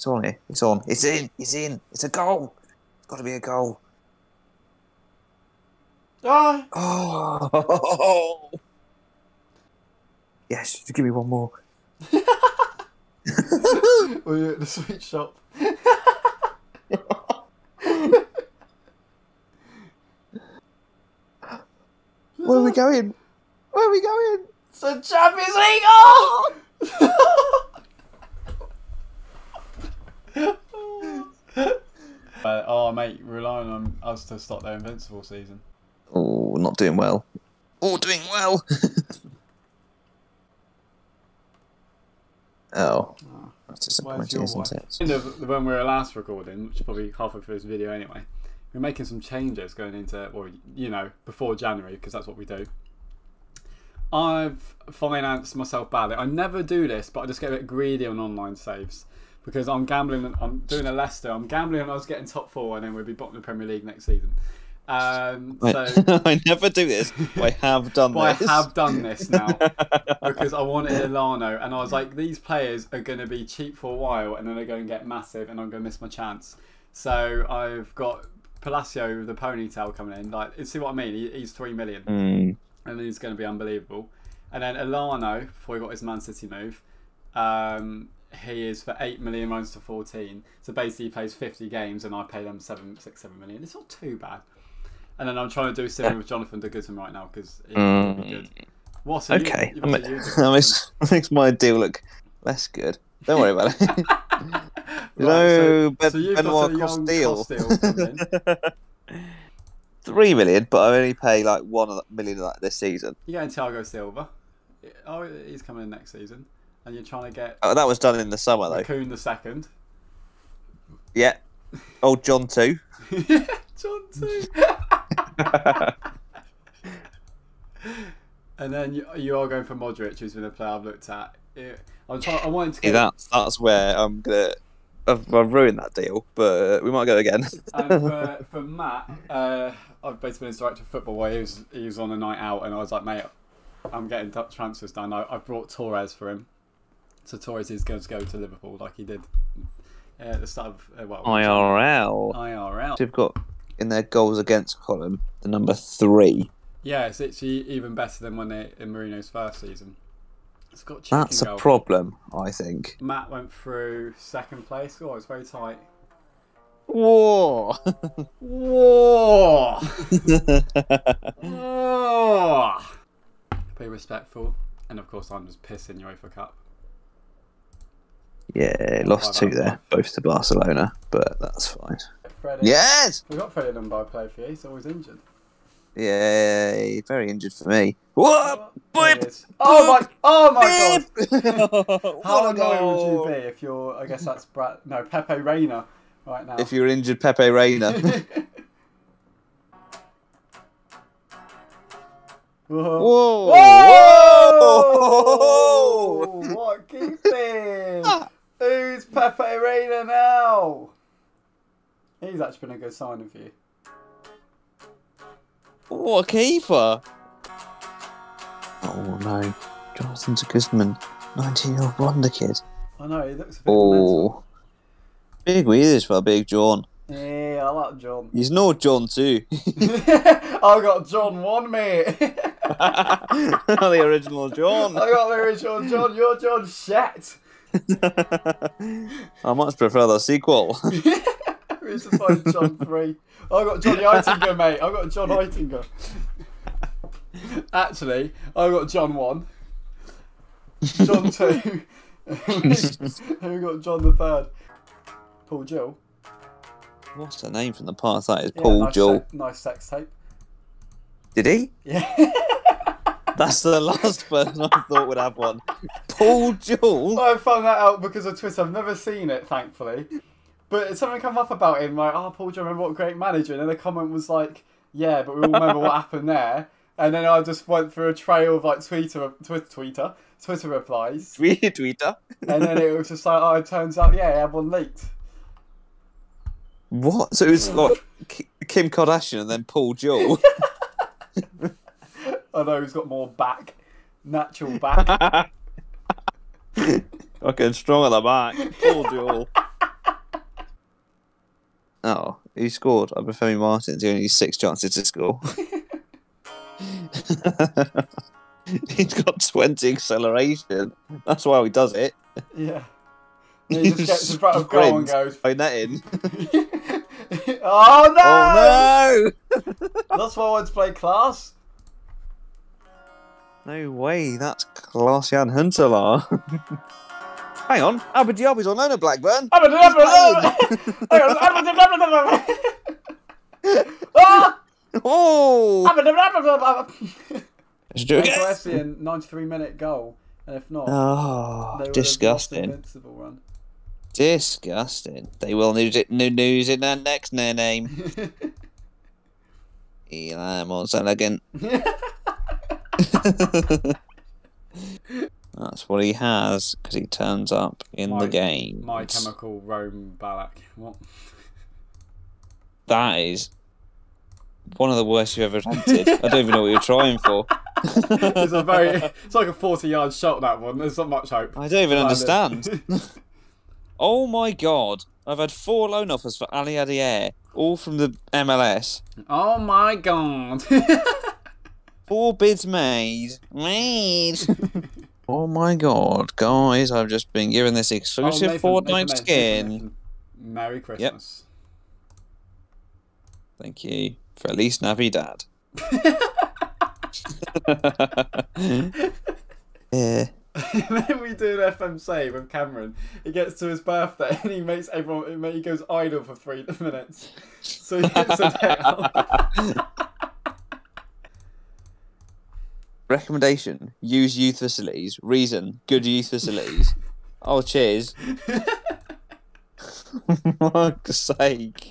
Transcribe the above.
It's on here. It's on. It's in. It's in. It's a goal. It's got to be a goal. Ah! Oh. Yes. Just give me one more. Were you at the sweet shop? Where are we going? Where are we going? It's a Champions League! Oh! Uh, oh, mate, relying on us to stop their invincible season. Oh, not doing well. Oh, doing well. oh, ah. that's disappointing, your isn't wife? it? End of when we were last recording, which is probably halfway through this video anyway, we are making some changes going into, well, you know, before January, because that's what we do. I've financed myself badly. I never do this, but I just get a bit greedy on online saves because I'm gambling. I'm doing a Leicester. I'm gambling on us getting top four, and then we'll be bottom of the Premier League next season. Um, so, I never do this. I have done I have done this now because I wanted Elano, and I was like, these players are going to be cheap for a while, and then they're going to get massive, and I'm going to miss my chance. So I've got Palacio with the ponytail coming in. Like, see what I mean? He, he's three million, Mm, and he's going to be unbelievable. And then Elano, before he got his Man City move, um, he is for eight million runs to fourteen. So basically, he plays fifty games, and I pay them seven, six, seven million. It's not too bad. And then I'm trying to do similar with Jonathan De Guzman right now because he'll be mm. good. What's he- okay, you- ma- that makes, that makes my deal look less good. Don't worry about it. You know, Ben- you've Benoit got a Costil. Costil coming in. Three million, but I only pay like one million of that this season. You're getting Thiago Silva. Oh, he's coming in next season. And you're trying to get Oh, that was done in the summer though. Raccoon the second. Yeah. Old John too. John two. and then you, you are going for Modric, who's been a player I've looked at. It, I'm trying. I wanted to Yeah, get. that's that's where I'm gonna. I've, I've ruined that deal, but we might go again. and for, for Matt, uh, I've basically been his director of football where he was, he was on a night out, and I was like, mate, I'm getting transfers done. I, I brought Torres for him. So Torres is going to go to Liverpool like he did uh, at the start of, uh, well, IRL. IRL. They've got in their goals against column the number three. Yeah, it's actually even better than when they in Mourinho's first season. It's got That's a goal. problem, I think. Matt went through second place. Oh, it's very tight. Whoa! Whoa! Whoa! Be respectful, and of course, I'm just pissing UEFA Cup. Yeah, lost two there, both to Barcelona, but that's fine. Freddie. Yes! We got Freddie Dunbar play for you. He's always injured. Yay! Very injured for me. There he oh Boop! Oh my! Oh my god! How annoyed would you be if you're? I guess that's Brad. No, Pepe Reina right now. If you're injured, Pepe Reina. Whoa. Whoa! Whoa! What keeping? Ah. Who's Pepe Reina now? He's actually been a good signing for you. What a keeper! Oh no, Jonathan de Guzman, 19 year old wonder kid. I know he looks a bit oh. mental. Oh, big wheels for a Big John. Yeah, I like John. He's no John too. I got John one, mate. Not the original John. I got the original John. You're John Shet. I much prefer the sequel. To find John three. I got Johnny Heitinga, mate. I got John Heitinga. Actually, I got John one, John two, and we got John the third. Paul Jill. What's the name from the past? That is Yeah, Paul nice Joel. se- nice sex tape. Did he? Yeah. That's the last person I thought would have one. Paul Joel. I found that out because of Twitter. I've never seen it, thankfully. But something come up about him, like, oh, Paul, you remember what a great manager? And then the comment was like, yeah, but we all remember what happened there. And then I just went through a trail of like Twitter, Twitter, Twitter, Twitter replies, Tweet Tweeter. and then it was just like, oh, it turns out, yeah, I had one leaked. What? So it was like Kim Kardashian and then Paul Joel. I know he's got more back, natural back. Fucking strong at the back. Paul Joel. Oh, he scored? I prefer Martins. He only needs six chances to score. He's got 20 acceleration. That's why he does it. Yeah. He just gets in front of goal and goes. Play that in. oh no! Oh That's why I want to play class. No! No way. That's Klaas-Jan Huntelaar. Hang on. Abou Diaby's on loan at Blackburn. Ah! Oh! Let's do it again. Klaas-Jan 93 minute goal, and if not, Oh, they would have lost the disgusting. run. Disgusting. They will lose it. No news in their next name. Eli Monsalagin. That's what he has because he turns up in My- the game. My Chemical Rome Balak. What? That is one of the worst you've ever attempted. I don't even know what you're trying for. it's a very. It's like a 40 yard shot. That one. There's not much hope. I don't even uh, understand. oh my god. I've had four loan offers for Ali Adier, all from the MLS. oh my god. Four bids made. Made. oh my god, guys, I've just been given this Oh, exclusive Nathan, Fortnite Nathan, Nathan, skin. Nathan. Merry Christmas. Thank you. For at least Navidad. yeah. then we do an FM save with Cameron. He gets to his birthday and he makes everyone. He goes idle for three minutes. So he gets a down. Recommendation: Use youth facilities. Reason: Good youth facilities. oh, cheers. For fuck's sake.